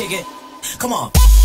kick it. Come on.